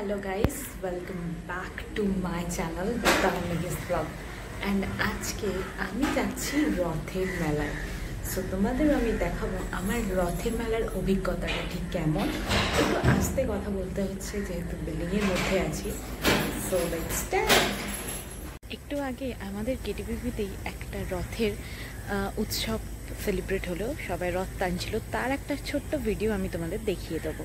Hello guys welcome back to my channel তাহমিগিস blog and আজকে আমি যাচ্ছি রথের মেলায়। সো তোমাদেরও আমি দেখাবো আমার রথের মেলার অভিজ্ঞতাটা ঠিক কেমন। একটু আস্তে কথা বলতে হচ্ছে, যেহেতু বিল্ডিংয়ের মধ্যে আছি। সো লেটস একটু আগে আমাদের কেটিপিপিতেই একটা রথের উৎসব সেলিব্রেট হলো। সবাই রথ টানছিল। তার একটা ছোট্ট ভিডিও আমি তোমাদের দেখিয়ে দেবো।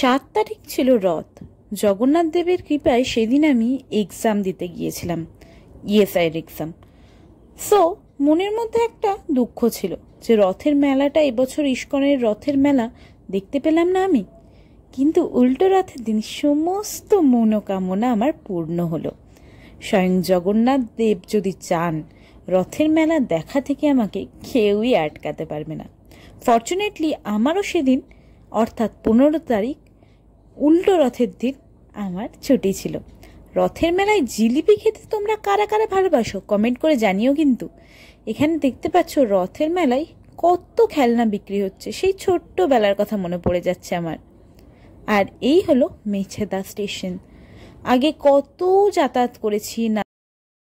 সাত তারিখ ছিল রথ। জগন্নাথ দেবের কৃপায় সেদিন আমি এক্সাম দিতে গিয়েছিলাম ইএসআইয়ের এক্সাম সো মনের মধ্যে একটা দুঃখ ছিল যে রথের মেলাটা এবছর ইস্কনের রথের মেলা দেখতে পেলাম না আমি। কিন্তু উল্টো রথের দিন সমস্ত মনোকামনা আমার পূর্ণ হলো। স্বয়ং জগন্নাথ দেব যদি চান, রথের মেলা দেখা থেকে আমাকে কেউই আটকাতে পারবে না। ফর্চুনেটলি আমারও সেদিন, অর্থাৎ পনেরো তারিখ উল্টো রথের দিন আমার ছুটি ছিল। রথের মেলায় জিলিপি খেতে তোমরা কারা কারা ভালোবাসো? কমেন্ট করে জানিও কিন্তু। এখানে দেখতে পাচ্ছ রথের মেলায় কত খেলনা বিক্রি হচ্ছে, সেই ছোট্ট বেলার কথা মনে পড়ে যাচ্ছে আমার। আর এই হলো মেছেদা স্টেশন। আগে কত যাতায়াত করেছি, না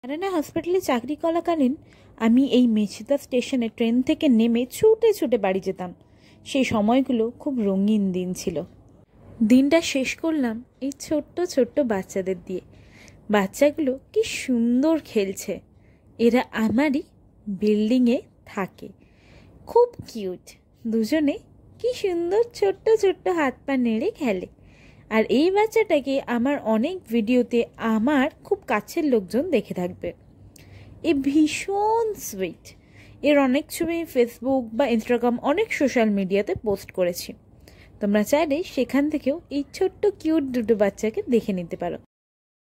নারায়ণা হসপিটালে চাকরি করাকালীন আমি এই মেছেদা স্টেশনে ট্রেন থেকে নেমে ছুটে ছুটে বাড়ি যেতাম। সেই সময়গুলো খুব রঙিন দিন ছিল। দিনটা শেষ করলাম এই ছোট্ট ছোট্ট বাচ্চাদের দিয়ে। বাচ্চাগুলো কি সুন্দর খেলছে। এরা আমারই বিল্ডিংয়ে থাকে। খুব কিউট। দুজনে কি সুন্দর ছোট্ট ছোট্ট হাত পা নেড়ে খেলে। আর এই বাচ্চাটাকে আমার অনেক ভিডিওতে আমার খুব কাছের লোকজন দেখে থাকবে। এ ভীষণ সুইট। এর অনেক ছবি ফেসবুক বা ইনস্টাগ্রাম অনেক সোশ্যাল মিডিয়াতে পোস্ট করেছি। তোমরা চাইলে সেখান থেকেও এই ছোট্ট কিউট দুটো বাচ্চাকে দেখে নিতে পারো।